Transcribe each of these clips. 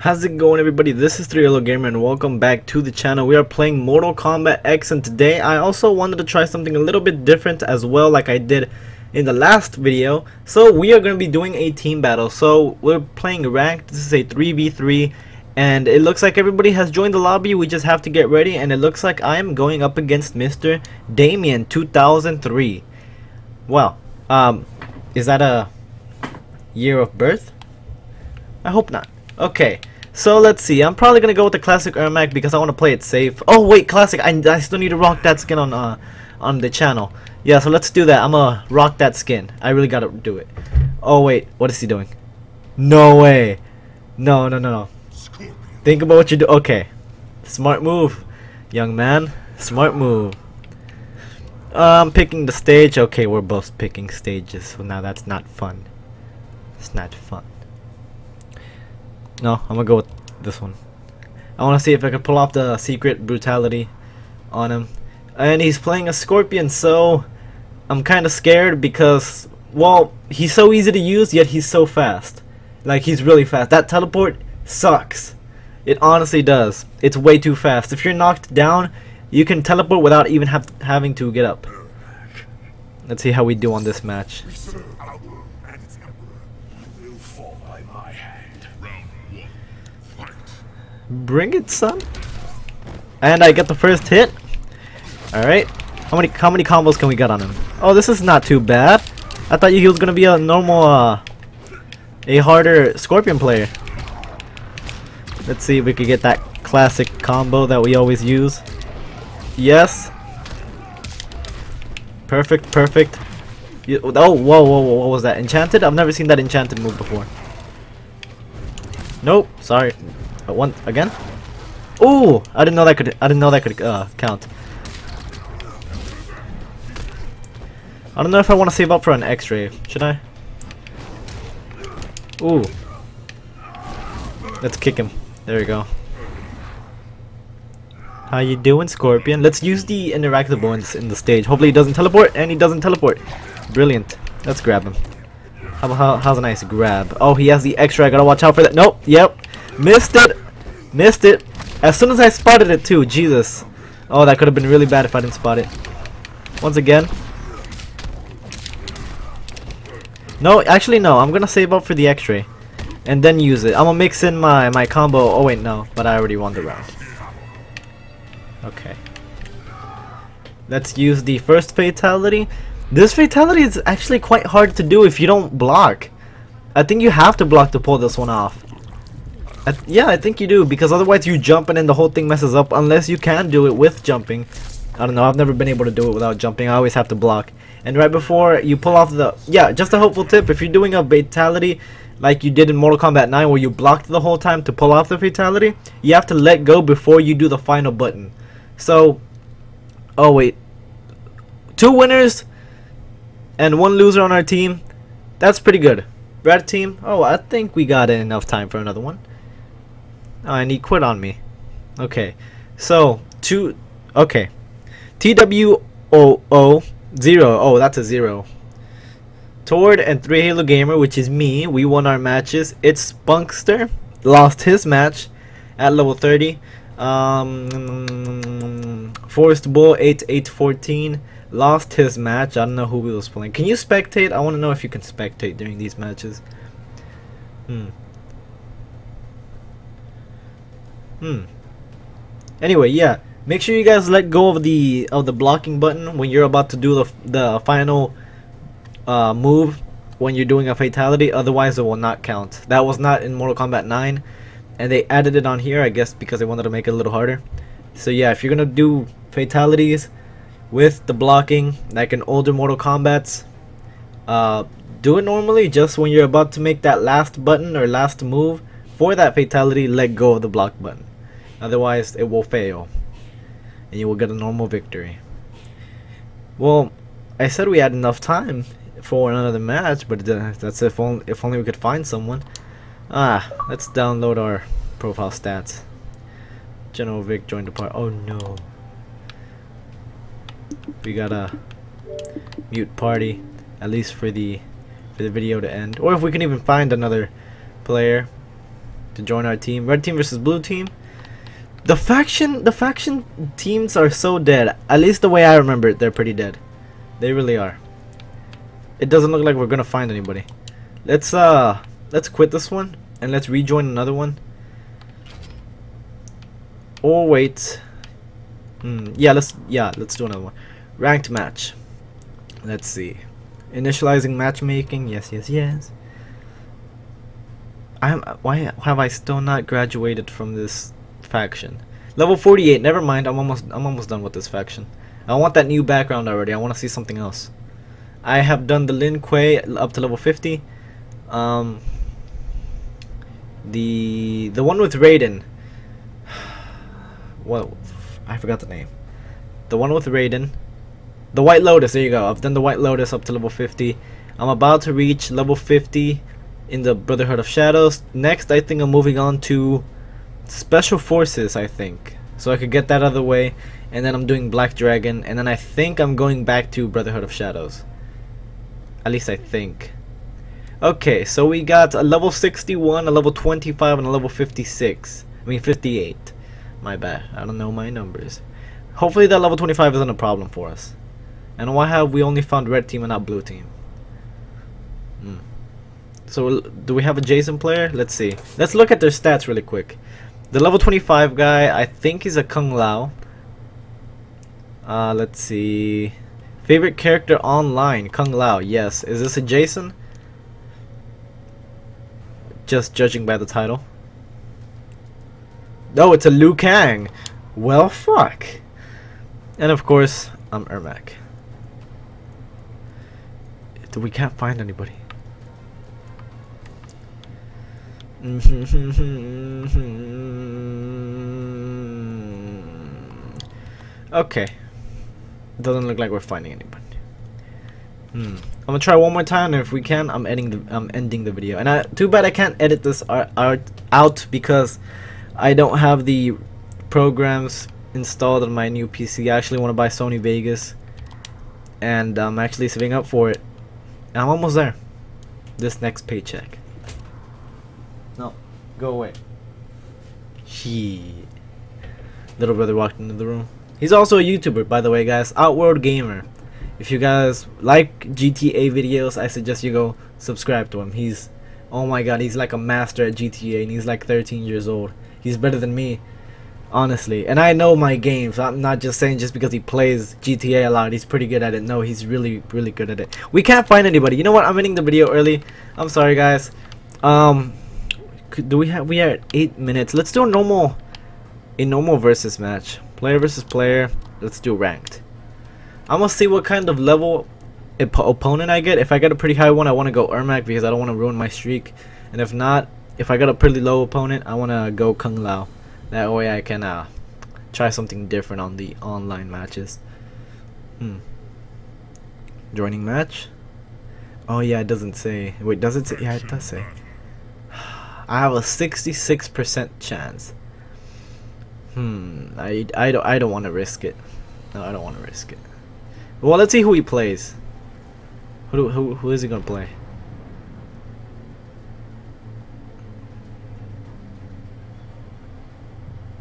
How's it going everybody? This is 3 Halo Gamer and welcome back to the channel. We are playing Mortal Kombat X and today I also wanted to try something a little bit different as well like I did in the last video. So we are going to be doing a team battle. So we're playing ranked. This is a 3v3 and it looks like everybody has joined the lobby. We just have to get ready and it looks like I am going up against Mr. Damien 2003. Well, um, is that a year of birth? I hope not. Okay, so let's see. I'm probably gonna go with the classic Ermac because I want to play it safe. Oh wait, classic. I, I still need to rock that skin on uh on the channel. Yeah, so let's do that. I'm gonna rock that skin. I really gotta do it. Oh wait, what is he doing? No way. No, no, no, no. Think about what you do. Okay, smart move, young man. Smart move. I'm picking the stage. Okay, we're both picking stages. So now that's not fun. It's not fun. No, I'm gonna go with this one. I want to see if I can pull off the secret brutality on him. And he's playing a scorpion, so I'm kind of scared because, well, he's so easy to use, yet he's so fast. Like, he's really fast. That teleport sucks. It honestly does. It's way too fast. If you're knocked down, you can teleport without even having to get up. Let's see how we do on this match. Bring it, son. And I get the first hit. Alright. How many how many combos can we get on him? Oh, this is not too bad. I thought he was gonna be a normal uh, a harder scorpion player. Let's see if we could get that classic combo that we always use. Yes. Perfect, perfect. Oh, whoa, whoa, whoa, what was that? Enchanted? I've never seen that enchanted move before. Nope, sorry. Uh, one again? Oh, I didn't know that could. I didn't know that could uh, count. I don't know if I want to save up for an X-ray. Should I? Ooh. Let's kick him. There we go. How you doing, Scorpion? Let's use the interactable in, in the stage. Hopefully he doesn't teleport, and he doesn't teleport. Brilliant. Let's grab him. How, how, how's a nice grab? Oh, he has the extra. I gotta watch out for that. Nope. Yep. Missed it. Missed it. As soon as I spotted it too. Jesus. Oh, that could have been really bad if I didn't spot it. Once again. No, actually no. I'm gonna save up for the X-ray. And then use it. I'm gonna mix in my, my combo. Oh wait, no. But I already won the round. Okay. Let's use the first fatality. This fatality is actually quite hard to do if you don't block. I think you have to block to pull this one off. I yeah, I think you do, because otherwise you jump and then the whole thing messes up, unless you can do it with jumping. I don't know, I've never been able to do it without jumping, I always have to block. And right before you pull off the... Yeah, just a helpful tip, if you're doing a fatality, like you did in Mortal Kombat 9, where you blocked the whole time to pull off the fatality, you have to let go before you do the final button. So... Oh, wait. Two winners and one loser on our team. That's pretty good. Red team, oh, I think we got enough time for another one. Oh, and he quit on me. Okay. So, two. Okay. TWOO zero. Oh, that's a zero. Tord and 3 Halo Gamer, which is me, we won our matches. It's Spunkster, lost his match at level 30. Um, Forest Bull 8 8 14 lost his match. I don't know who he was playing. Can you spectate? I want to know if you can spectate during these matches. Hmm. Hmm. Anyway, yeah. Make sure you guys let go of the of the blocking button when you're about to do the the final uh, move when you're doing a fatality. Otherwise, it will not count. That was not in Mortal Kombat 9, and they added it on here, I guess, because they wanted to make it a little harder. So yeah, if you're gonna do fatalities with the blocking, like in older Mortal Kombat's, uh, do it normally. Just when you're about to make that last button or last move for that fatality, let go of the block button. Otherwise, it will fail. And you will get a normal victory. Well, I said we had enough time for another match, but that's if only, if only we could find someone. Ah, let's download our profile stats. General Vic joined the party. Oh no. We gotta mute party, at least for the for the video to end. Or if we can even find another player to join our team. Red team versus blue team. The faction, the faction teams are so dead. At least the way I remember it, they're pretty dead. They really are. It doesn't look like we're gonna find anybody. Let's uh, let's quit this one and let's rejoin another one. Or wait. Hmm, yeah, let's yeah, let's do another one. Ranked match. Let's see. Initializing matchmaking. Yes, yes, yes. I'm why have I still not graduated from this faction? Level 48. Never mind. I'm almost I'm almost done with this faction. I want that new background already. I want to see something else. I have done the Lin Kuei up to level 50. Um, the the one with Raiden. Well, I forgot the name. The one with Raiden. The White Lotus. There you go. I've done the White Lotus up to level 50. I'm about to reach level 50 in the Brotherhood of Shadows. Next, I think I'm moving on to Special Forces. I think so I could get that out of the way, and then I'm doing Black Dragon, and then I think I'm going back to Brotherhood of Shadows. At least I think. Okay, so we got a level 61, a level 25, and a level 56. I mean 58. My bad. I don't know my numbers. Hopefully that level 25 isn't a problem for us. And why have we only found red team and not blue team? Hmm. So do we have a Jason player? Let's see. Let's look at their stats really quick. The level 25 guy, I think he's a Kung Lao. Uh, let's see. Favorite character online, Kung Lao. Yes. Is this a Jason? Just judging by the title. No, oh, it's a Liu Kang. Well, fuck. And of course, I'm Ermac. We can't find anybody. Okay. Doesn't look like we're finding anybody. Hmm. I'm gonna try one more time, and if we can, I'm ending the I'm ending the video. And I, too bad I can't edit this art, art out because I don't have the programs installed on my new PC. I actually want to buy Sony Vegas, and I'm actually saving up for it. And I'm almost there. This next paycheck. Go away. She. Little brother walked into the room. He's also a YouTuber, by the way, guys. Outworld Gamer. If you guys like GTA videos, I suggest you go subscribe to him. He's, oh my god, he's like a master at GTA, and he's like 13 years old. He's better than me, honestly. And I know my games. I'm not just saying just because he plays GTA a lot, he's pretty good at it. No, he's really, really good at it. We can't find anybody. You know what? I'm ending the video early. I'm sorry, guys. Um, do we have? We are at eight minutes. Let's do a normal, a normal versus match. Player versus player. Let's do ranked. I'm gonna see what kind of level opponent I get. If I get a pretty high one, I want to go Ermac because I don't want to ruin my streak. And if not, if I got a pretty low opponent, I want to go Kung Lao. That way I can uh, try something different on the online matches. Hmm. Joining match? Oh yeah, it doesn't say. Wait, does it say? Yeah, it does say. I have a 66% chance. Hmm. I, I don't I don't want to risk it. No, I don't want to risk it. Well, let's see who he plays. Who who who is he gonna play?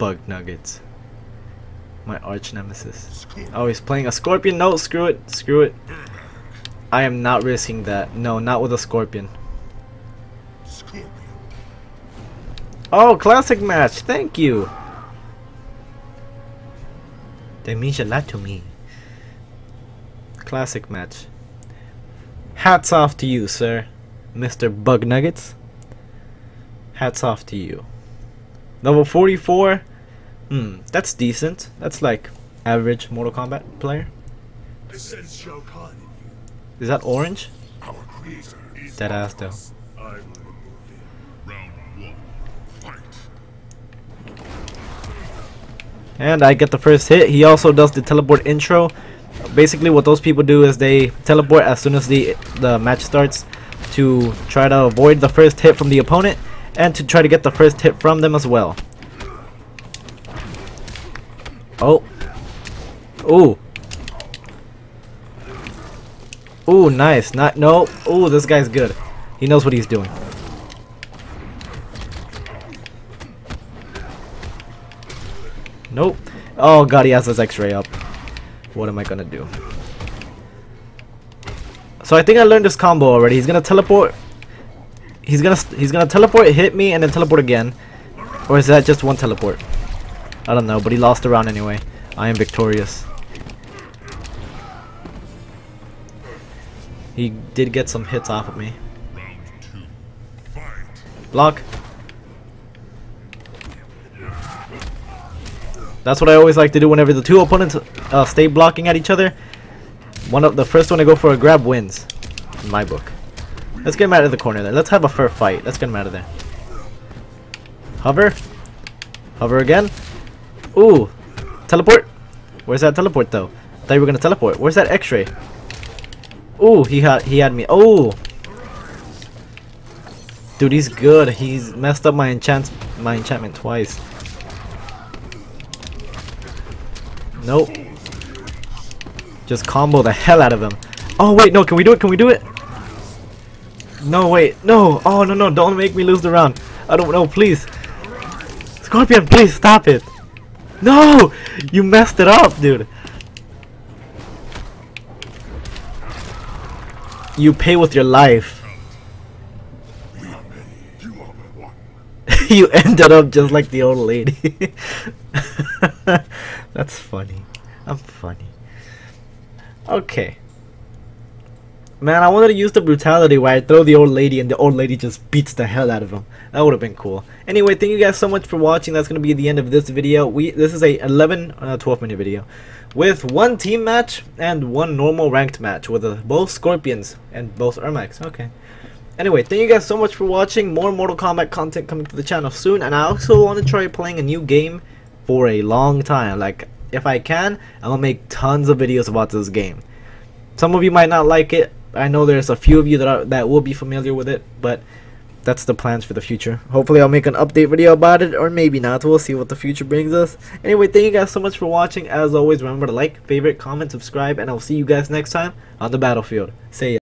bug nuggets. My arch nemesis. Oh, he's playing a scorpion. No, screw it. Screw it. I am not risking that. No, not with a scorpion. Oh, classic match. Thank you. That means a lot to me. Classic match. Hats off to you, sir. Mr. Bug Nuggets. Hats off to you. Level 44. Hmm, that's decent. That's like average Mortal Kombat player. Is that orange? Dead ass though. And I get the first hit. He also does the teleport intro. Basically what those people do is they teleport as soon as the the match starts to try to avoid the first hit from the opponent and to try to get the first hit from them as well. Oh. Ooh. Ooh, nice. Not no. Ooh, this guy's good. He knows what he's doing. Nope. Oh god, he has his X-ray up. What am I gonna do? So I think I learned this combo already. He's gonna teleport. He's gonna he's gonna teleport, hit me, and then teleport again. Or is that just one teleport? I don't know, but he lost the round anyway. I am victorious. He did get some hits off of me. Block. That's what I always like to do whenever the two opponents uh, stay blocking at each other. One of the first one to go for a grab wins, in my book. Let's get him out of the corner there. Let's have a fair fight. Let's get him out of there. Hover. Hover again. Ooh. Teleport. Where's that teleport though? I thought you were gonna teleport. Where's that X-ray? Ooh, he had he had me. Oh. Dude, he's good. He's messed up my enchant my enchantment twice. Nope. Just combo the hell out of him. Oh wait, no, can we do it? Can we do it? No, wait, no. Oh no, no, don't make me lose the round. I don't know, please. Scorpion, please stop it. No, you messed it up, dude. You pay with your life. you ended up just like the old lady. That's funny. I'm funny. Okay. Man, I wanted to use the brutality where I throw the old lady and the old lady just beats the hell out of him. That would have been cool. Anyway, thank you guys so much for watching. That's going to be the end of this video. We This is a 11, uh, 12 minute video. With one team match and one normal ranked match with uh, both Scorpions and both Ermacs. Okay. Anyway, thank you guys so much for watching. More Mortal Kombat content coming to the channel soon. And I also want to try playing a new game for a long time. Like, if I can, gonna make tons of videos about this game. Some of you might not like it. I know there's a few of you that are, that will be familiar with it, but that's the plans for the future. Hopefully I'll make an update video about it, or maybe not. We'll see what the future brings us. Anyway, thank you guys so much for watching. As always, remember to like, favorite, comment, subscribe, and I'll see you guys next time on the battlefield. Say ya.